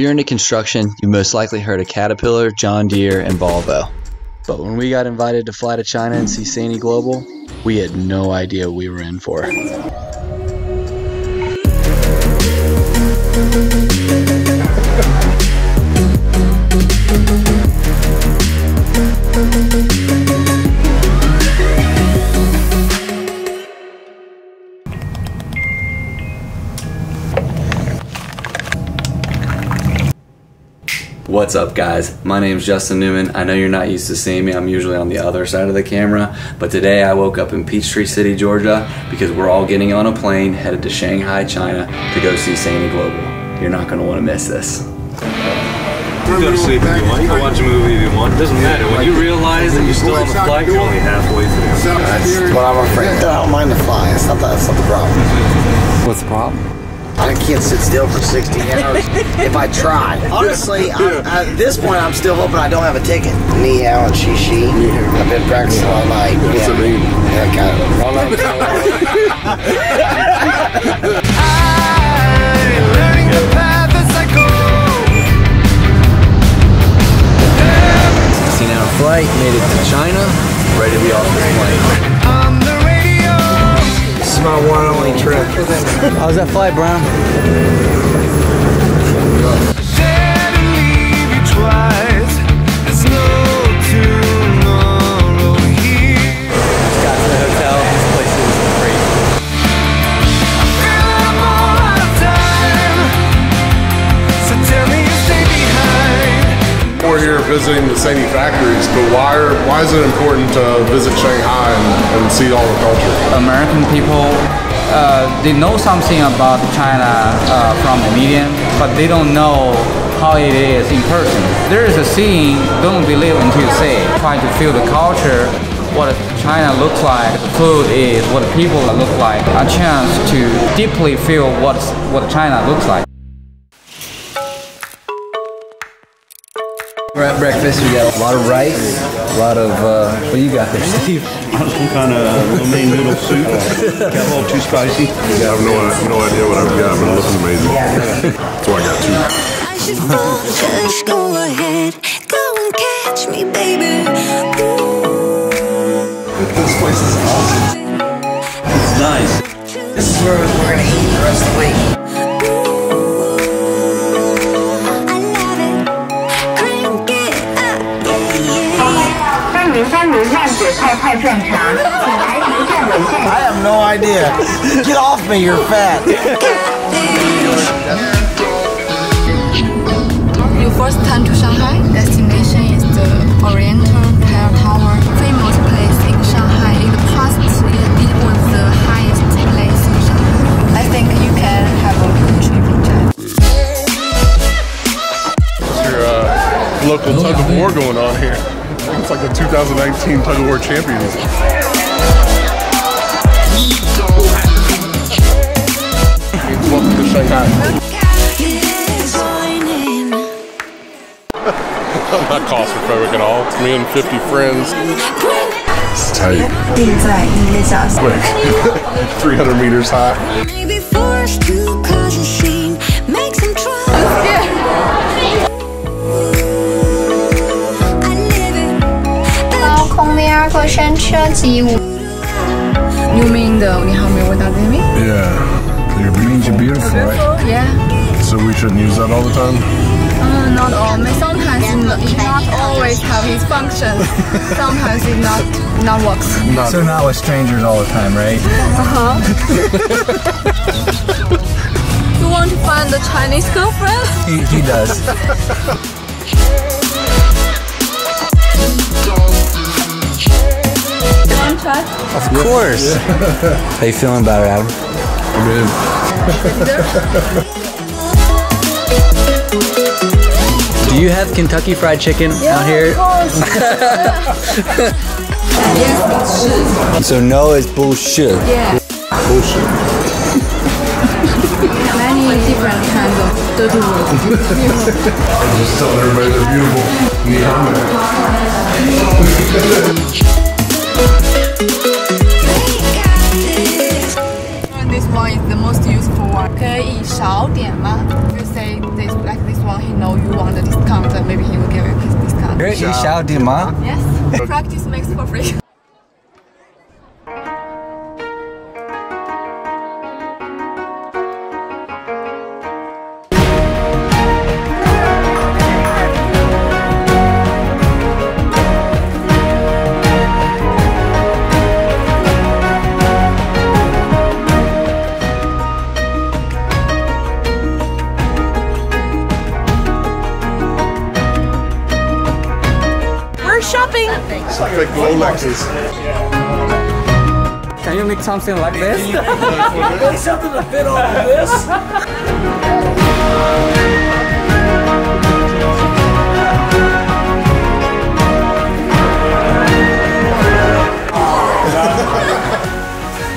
you're into construction, you've most likely heard of Caterpillar, John Deere, and Volvo. But when we got invited to fly to China and see Sany Global, we had no idea we were in for. What's up guys? My name is Justin Newman. I know you're not used to seeing me. I'm usually on the other side of the camera, but today I woke up in Peachtree City, Georgia because we're all getting on a plane headed to Shanghai, China to go see Sany Global. You're not going to want to miss this. You can go to sleep if you want. You can watch a movie if you want. It doesn't matter. When you realize that you're still on the flight, you're only halfway through. That's what I'm afraid of. I don't mind the fly. That's not, the, that's not the problem. What's the problem? I can't sit still for 60 hours if I try. Honestly, I'm, at this point, I'm still hoping I don't have a ticket. Ni hao and shi shi. I've been practicing all night. What's yeah. mean? Yeah, got it. Seen out flight, made it to China, ready to be off this plane. This is my one only trip. How's that flight, Brown? Visiting the Sany factories, but why are, why is it important to visit Shanghai and, and see all the culture? American people, uh, they know something about China uh, from the media, but they don't know how it is in person. There is a saying, don't believe until you see. Try to feel the culture, what China looks like, the food is, what the people look like. A chance to deeply feel what, what China looks like. We're at breakfast. We got a lot of rice, a lot of, uh, what do you got there, Steve? Some kind of lo mein noodle soup. Got a little too spicy. I have no, no idea what I've got, but it looks amazing. That's why I got two. I should fall, just go ahead. yeah, yeah. 三零三零万指太太正常，请排除站稳站。 I have no idea. Get off me, you're fat. Your first time to Shanghai, destination is the Oriental Pearl Tower, famous place in Shanghai. In the past, it, it was the highest place in Shanghai. I think you can have a good trip in China. Your uh, local tug of war going on here. almost like the 2019 Tug of War champions. Welcome to Shanghai. Not claustrophobic at all. Me and 50 friends. It's tight. Quick. 300 meters high. 空第二个山车起舞。You mean the 你好没有问到 Jimmy? Yeah. It means you're beautiful, right? Yeah. So we shouldn't use that all the time? Uh, not all. Sometimes it not, it not always have its functions. Sometimes it not not works. So not with strangers all the time, right? You want to find the Chinese girlfriend? He, he does. try? Of course. How you feeling about it, Adam? I'm in. Do you have Kentucky Fried Chicken out here? So no is bullshit. Yeah. Bullshit. Many different kinds of dirty words. Just tell everybody they're beautiful. This one is the most useful one. you say this like this one, he know you want a discount, maybe he will give you a discount. 可以少点吗？Yes. Practice makes perfect. We're shopping. Fake Rolexes. Can you make something like this? make something to fit all of this.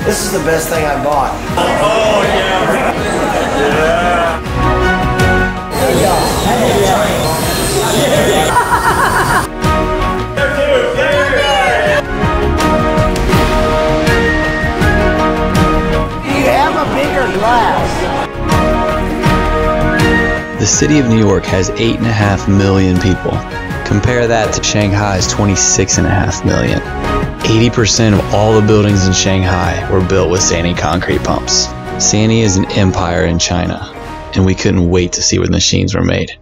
This is the best thing I bought. The city of New York has 8.5 million people. Compare that to Shanghai's 26.5 million. 80% of all the buildings in Shanghai were built with Sany concrete pumps. Sany is an empire in China, and we couldn't wait to see where the machines were made.